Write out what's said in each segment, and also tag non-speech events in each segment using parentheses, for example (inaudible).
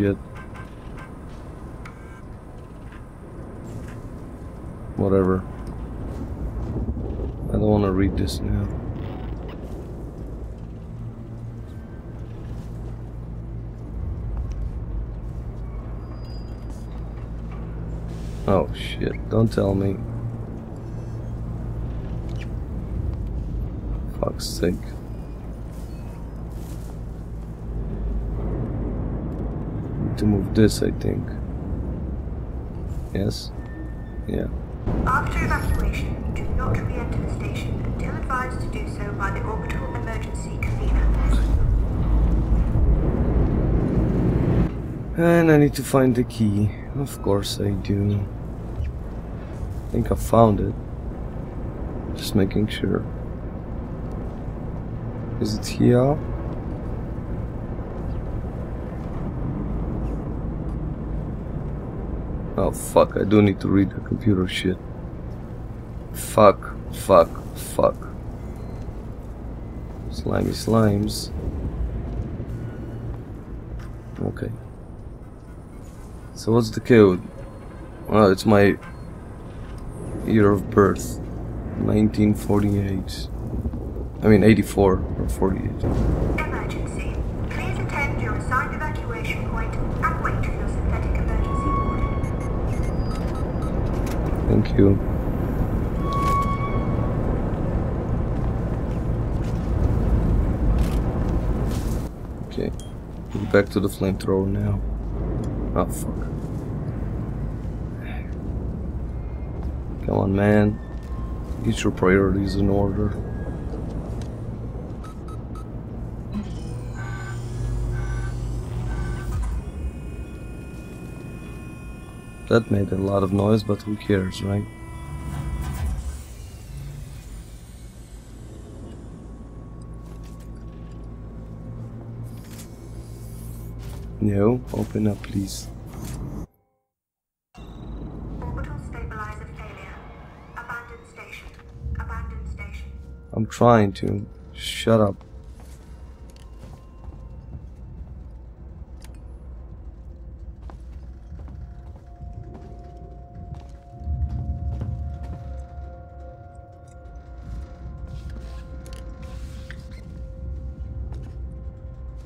shit. Whatever. I don't want to read this now. Oh shit, don't tell me. Fuck's sake. To move this, I think. Yes? Yeah. After evacuation, do not re-enter the station until advised to do so by the orbital emergency convener. And I need to find the key. Of course I do. I think I found it. Just making sure. Is it here? Oh fuck, I do need to read the computer shit. Fuck, fuck, fuck. Slimy slimes. Okay. So what's the code? Well, it's my year of birth. 1948. I mean 84 or 48. Thank you. Okay. Back to the flamethrower now. Oh fuck. Come on man. Get your priorities in order. That made a lot of noise, but who cares, right? No, open up please. Orbital stabilizer failure. Abandoned station. Abandoned station. I'm trying to. Shut up.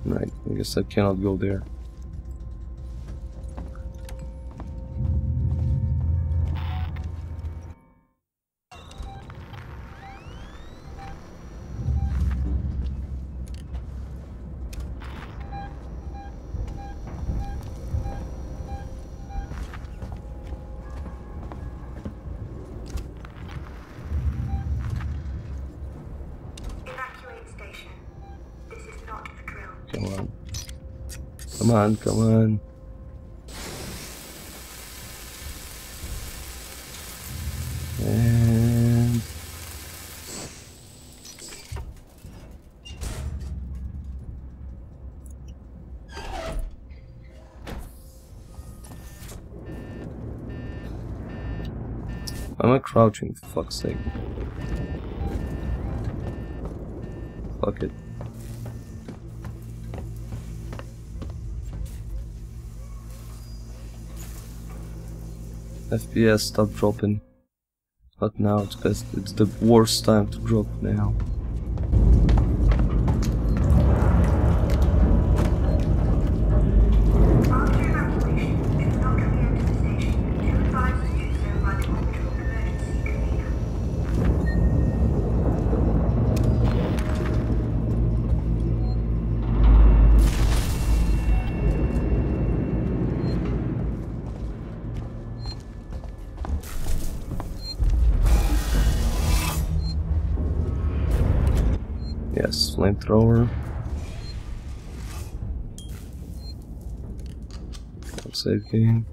Right, I guess I cannot go there. On, come on. And Am I crouching for fuck's sake? Fuck it. FPS stop dropping. But now it's best it's the worst time to drop now. Yes, flamethrower. Save game.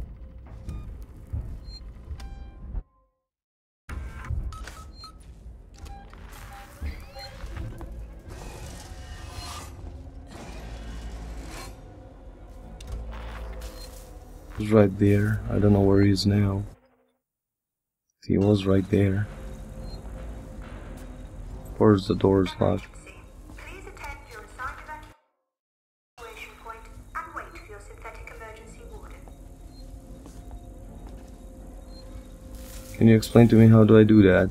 He's right there. I don't know where he is now. He was right there. Where's the doors locked? Can you explain to me how do I do that?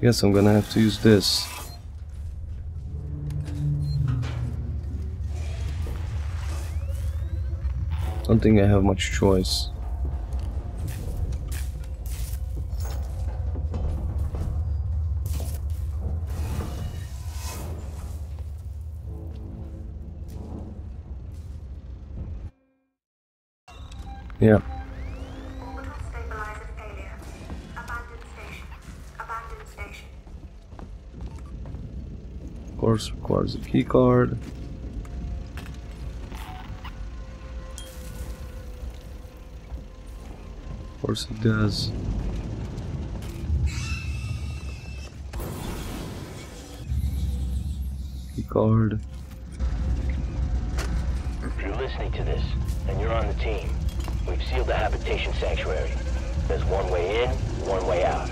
Guess I'm gonna have to use this. Don't think I have much choice. Yeah. Of course, requires a key card. Of course it does. Key card. If you're listening to this, and you're on the team, we've sealed the habitation sanctuary. There's one way in, one way out.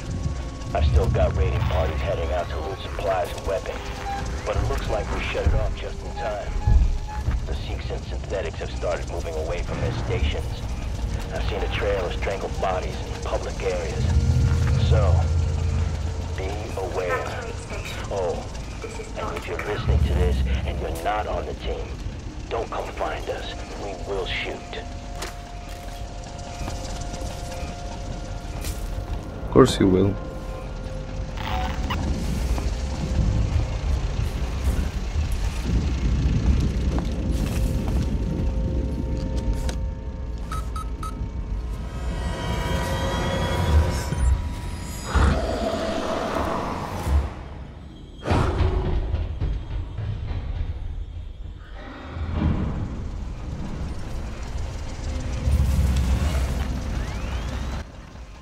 I've still got raiding parties heading out to loot supplies and weapons, but it looks like we shut it off just in time. The Seegson synthetics have started moving away from their stations. I've seen a trail of strangled bodies in public areas. So, be aware. Oh, and if you're listening to this and you're not on the team, don't come find us. We will shoot. Course you will.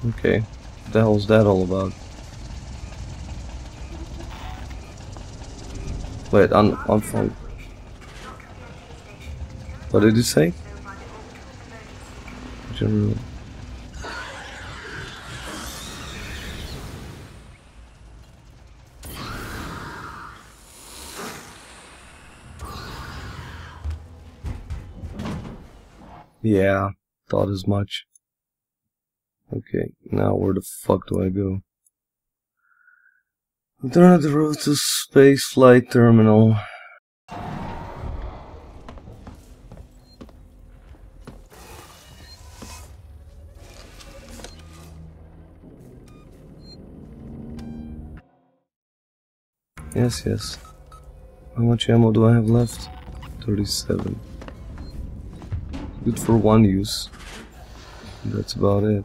Okay. What the hell's that all about? Wait, I'm, I'm phone. What did you say? General. Yeah, thought as much. Okay, now where the fuck do I go? The road to space flight terminal. Yes, yes. How much ammo do I have left? 37. Good for one use. That's about it.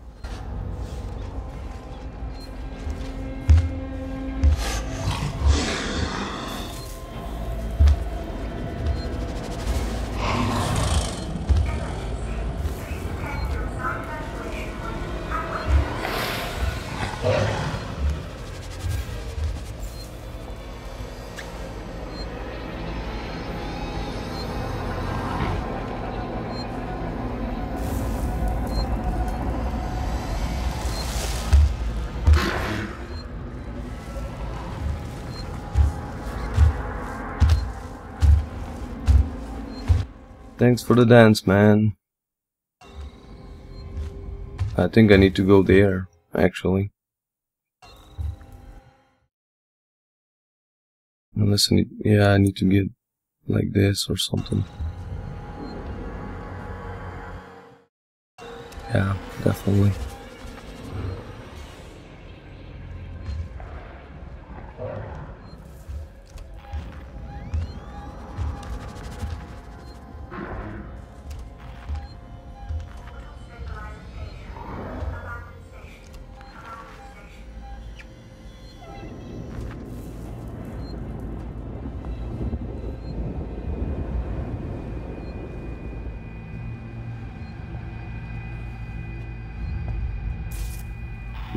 Thanks for the dance, man. I think I need to go there, actually. Unless I need, yeah, I need to get like this or something. Yeah, definitely.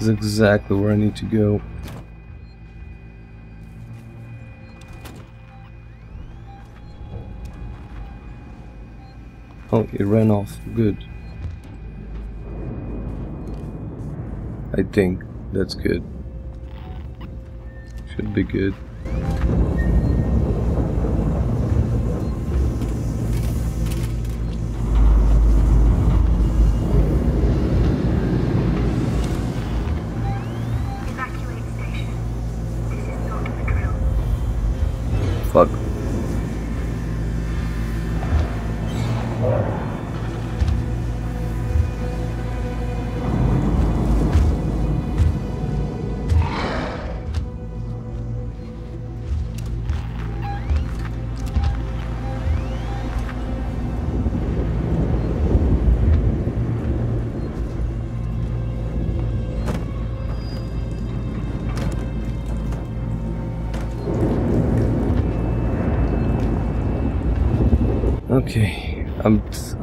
Is exactly where I need to go. Oh, he ran off. Good. I think. That's good. Should be good. Fuck.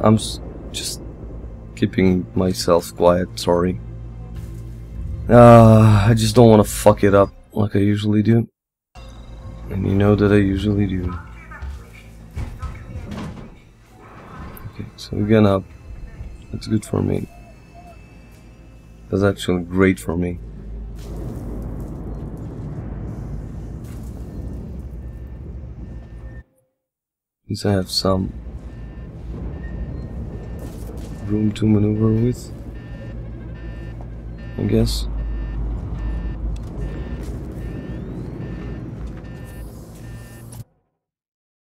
I'm just keeping myself quiet. Sorry. Uh, I just don't want to fuck it up like I usually do, and you know that I usually do. Okay, so again up. That's good for me. That's actually great for me. Means I have some room to maneuver with. I guess.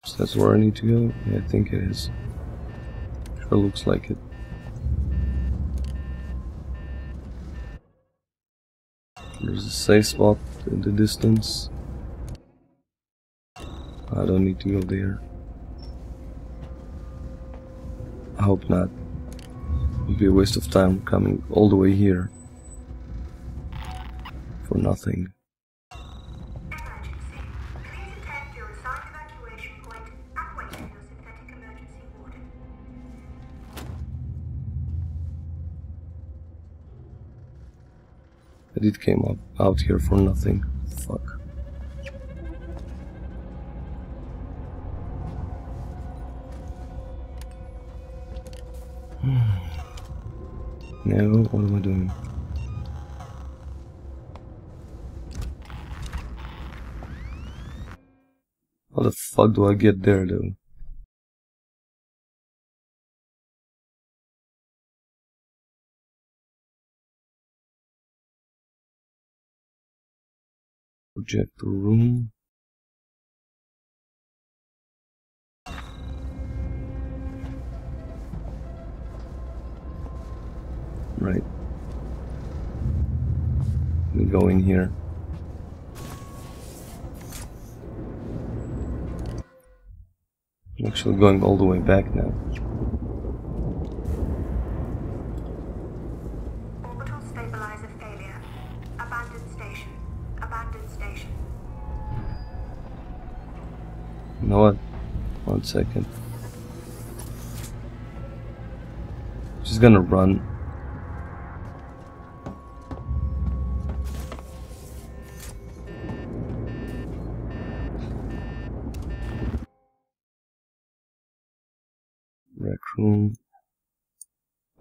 So that's where I need to go? Yeah, I think it is. Sure looks like it. There's a safe spot in the distance. I don't need to go there. I hope not. Would be a waste of time coming all the way here for nothing. I did came up out here for nothing. Fuck. Now what am I doing? How the fuck do I get there though? Projector room. Right. We go in here. I'm actually going all the way back now. Orbital stabilizer failure. Abandoned station. Abandoned station. You know what? One second. Just gonna run.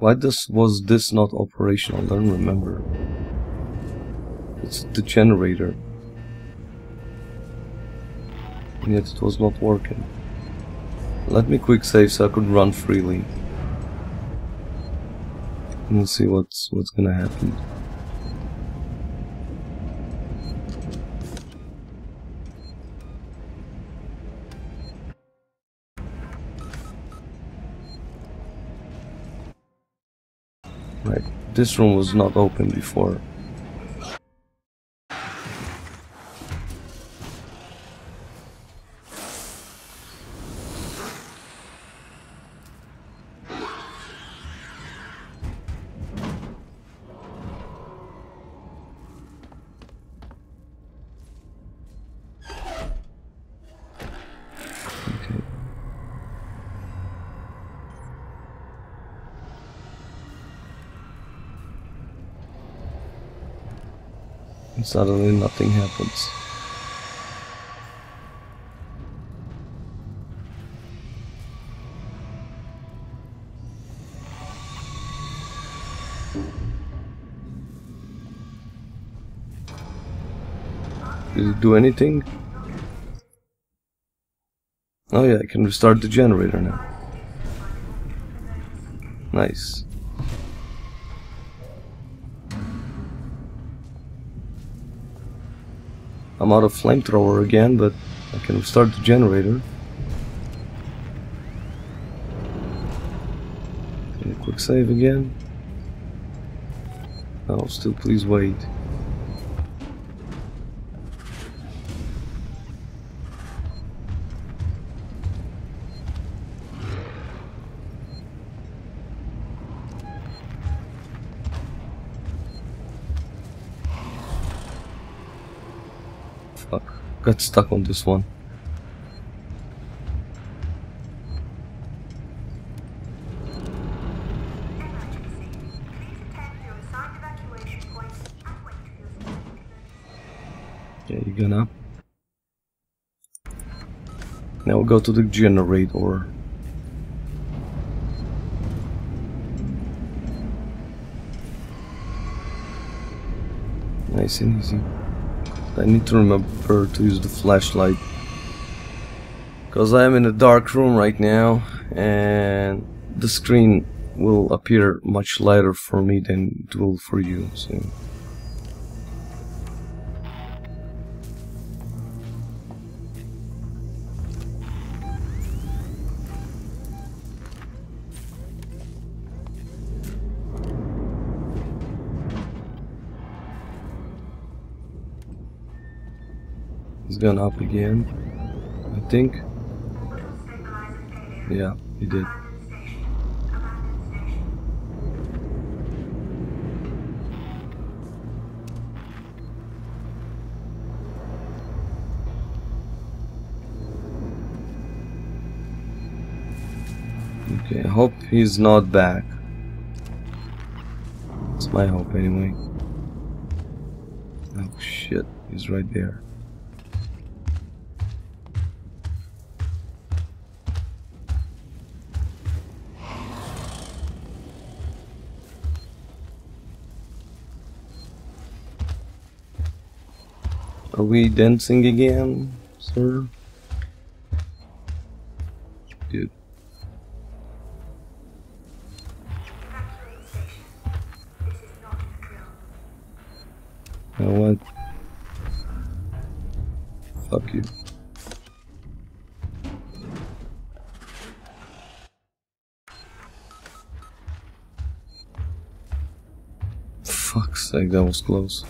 Why this was this not operational? I don't remember. It's the generator. And yet it was not working. Let me quick save so I could run freely. And see what's what's gonna happen. Right, this room was not open before. Suddenly nothing happens. Did it do anything? Oh yeah, I can restart the generator now. Nice. I'm out of flamethrower again, but I can restart the generator. Can I quick save again? Oh, still please wait. Fuck. Got stuck on this one. Yeah, you gonna. Now we go to the generator. Nice and easy. I need to remember to use the flashlight. Because I am in a dark room right now and the screen will appear much lighter for me than it will for you. Gone up again. I think. Yeah, he did. Okay, I hope he's not back. It's my hope anyway. Oh shit, he's right there. Are we dancing again, sir? Drill. You know what? Fuck you. Fuck's sake, that was close.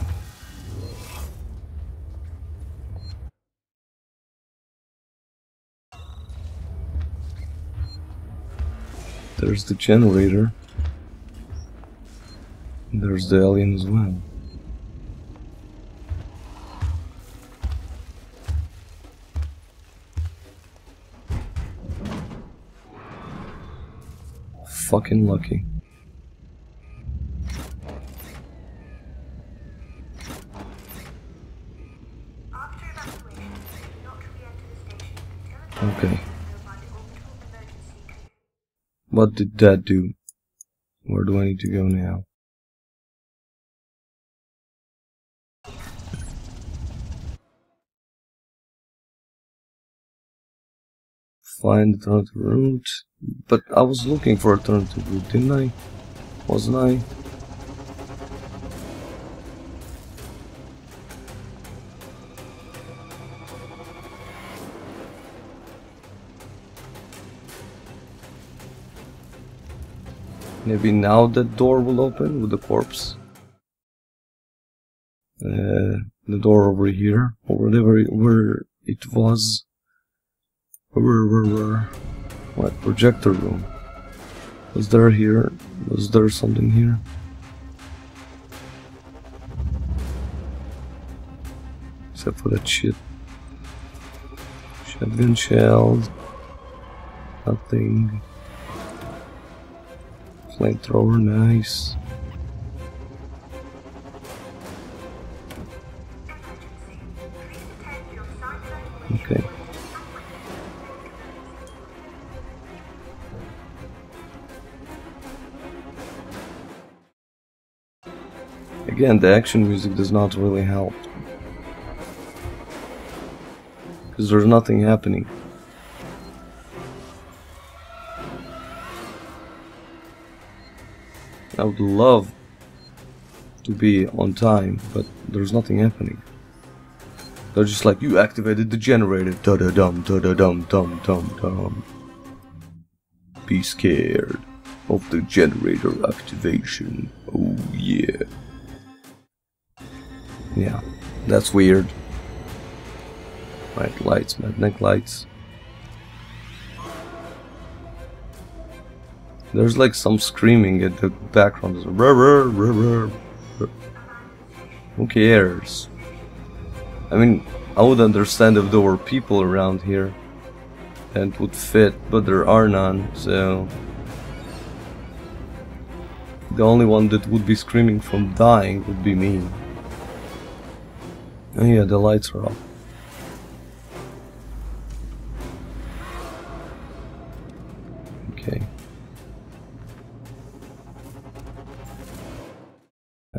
There's the generator. There's the alien as well. Fucking lucky. After evacuation, do not re-enter the station until a Okay. by the orbital emergency code. What did that do? Where do I need to go now? Find alternative route. But I was looking for alternative route, didn't I? Wasn't I? Maybe now that door will open with the corpse. Uh, the door over here, or whatever it, where it was. Where, where, where? What projector room? Was there here? Was there something here? Except for that shit. Shotgun shells. Nothing. Flamethrower, nice. Okay. Again, the action music does not really help. Because there's nothing happening. I would love to be on time, but there's nothing happening. They're just like, you activated the generator. Da da dum, da da dum, dum, dum, dum. Be scared of the generator activation. Oh yeah. Yeah, that's weird. Right, lights, magnetic lights. There's like some screaming at the background. Who cares? I mean, I would understand if there were people around here and would fit, but there are none, so the only one that would be screaming from dying would be me. Oh yeah, the lights are off. Okay.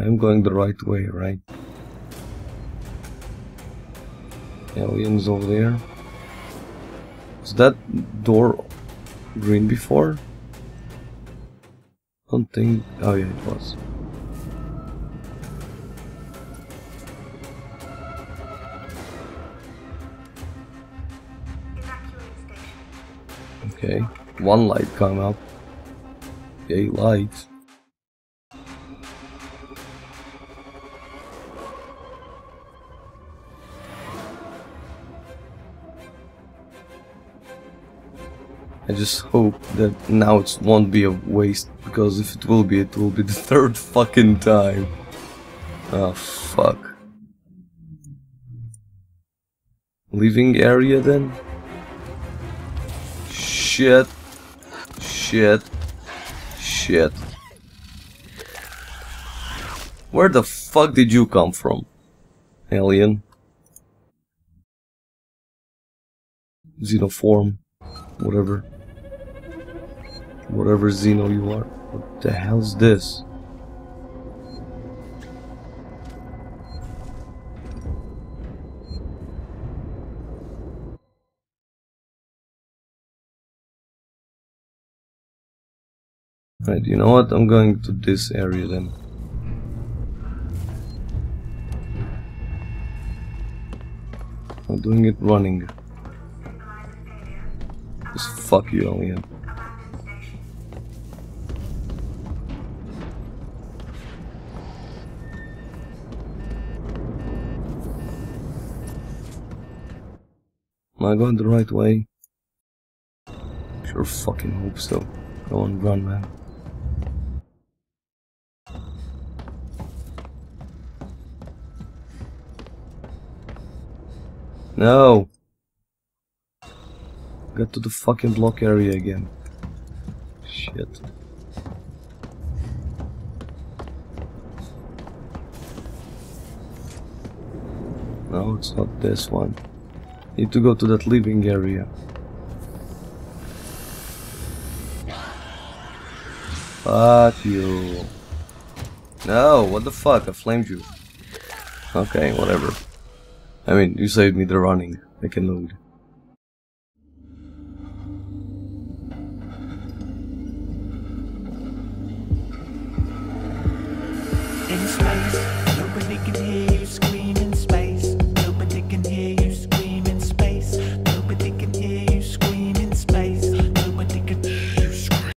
I'm going the right way, right? Aliens over there. Was that door green before? I Don't think. Oh yeah, it was. Okay, one light come up. Okay, light. I just hope that now it won't be a waste, because if it will be, it will be the (laughs) third fucking time. Oh, fuck. Living area then? Shit. Shit. Shit. Where the fuck did you come from? Alien. Xenoform. Whatever. Whatever Xeno you are. What the hell's this? Right, you know what? I'm going to this area then. I'm doing it running. Just fuck you, alien. Am I going the right way? Sure fucking hope so. Go on, run, man. No! Get to the fucking block area again. Shit. No, it's not this one. Need to go to that living area. Fuck you. No, what the fuck? I flamed you. Okay, whatever. I mean, you saved me the running. I can load.